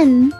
bạn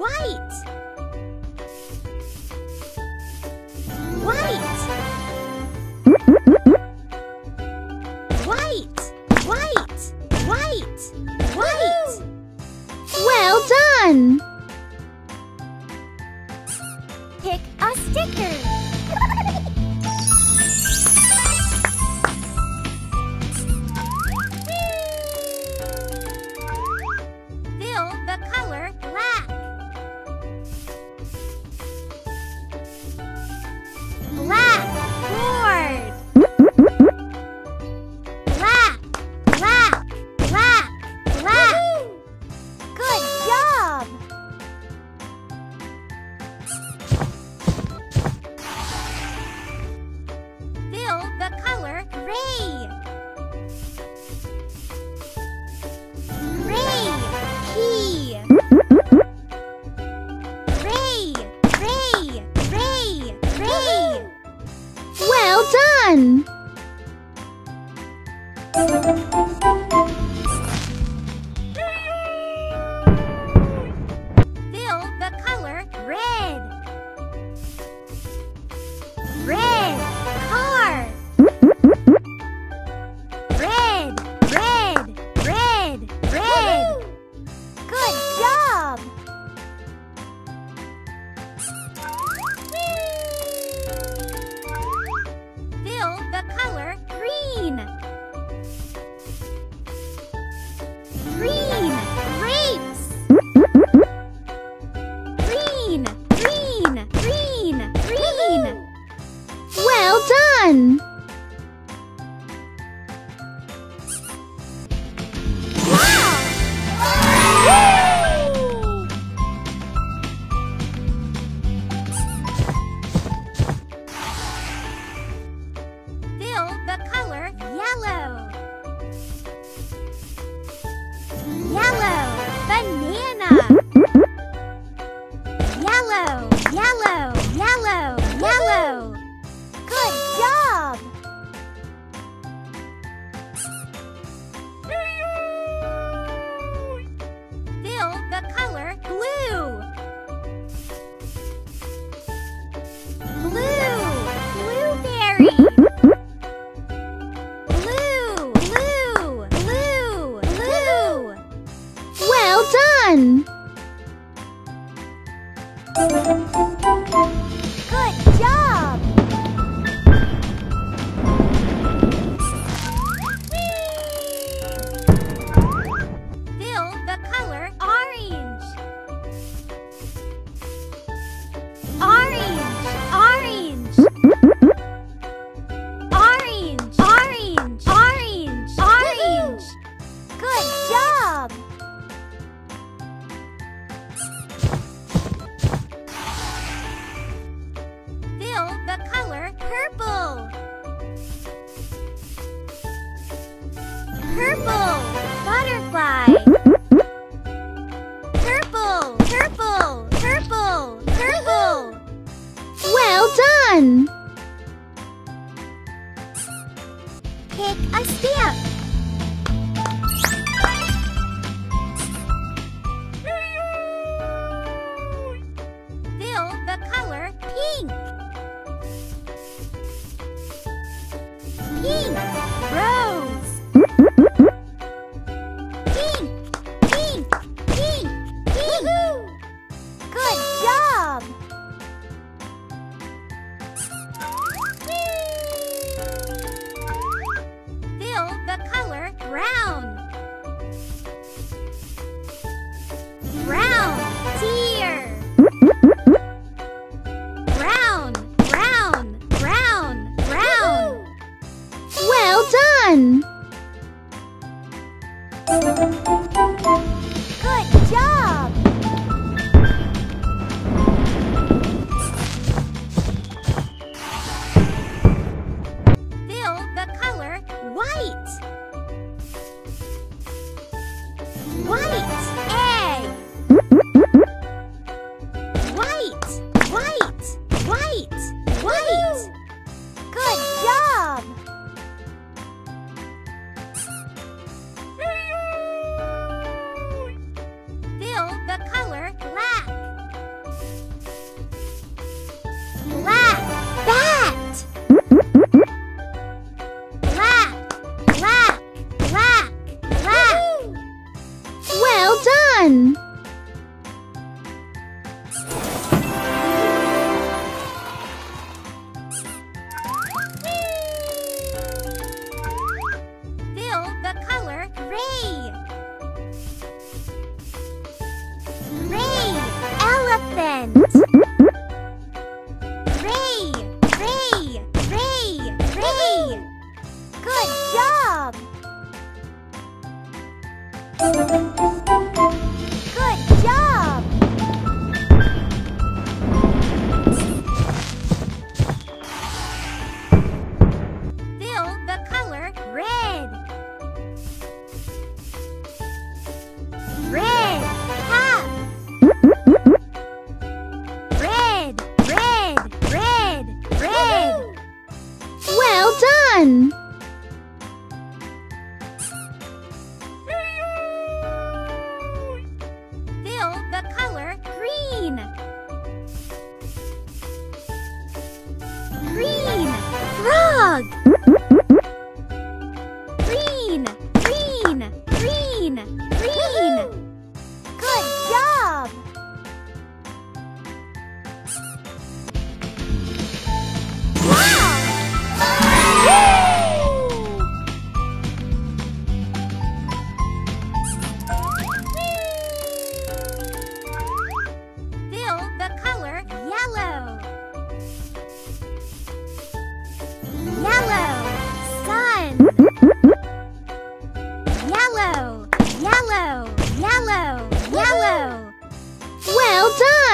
white. Green. Green. Grapes. Green. Green. Green. Green. Well done! Woo! Podcast.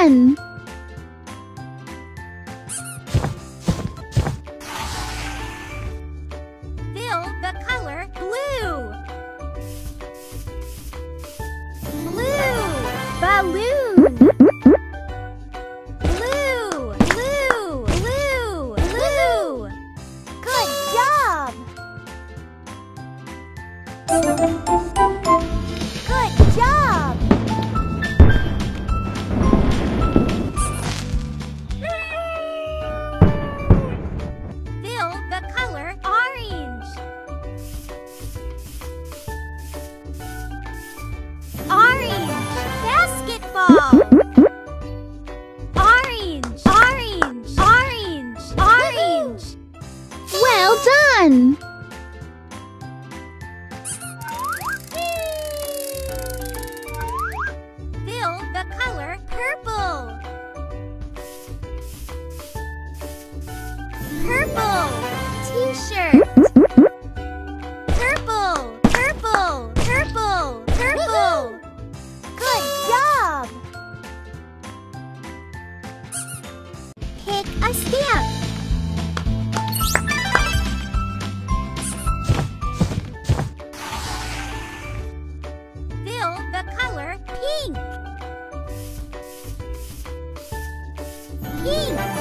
Well a stamp. Fill the color pink. Pink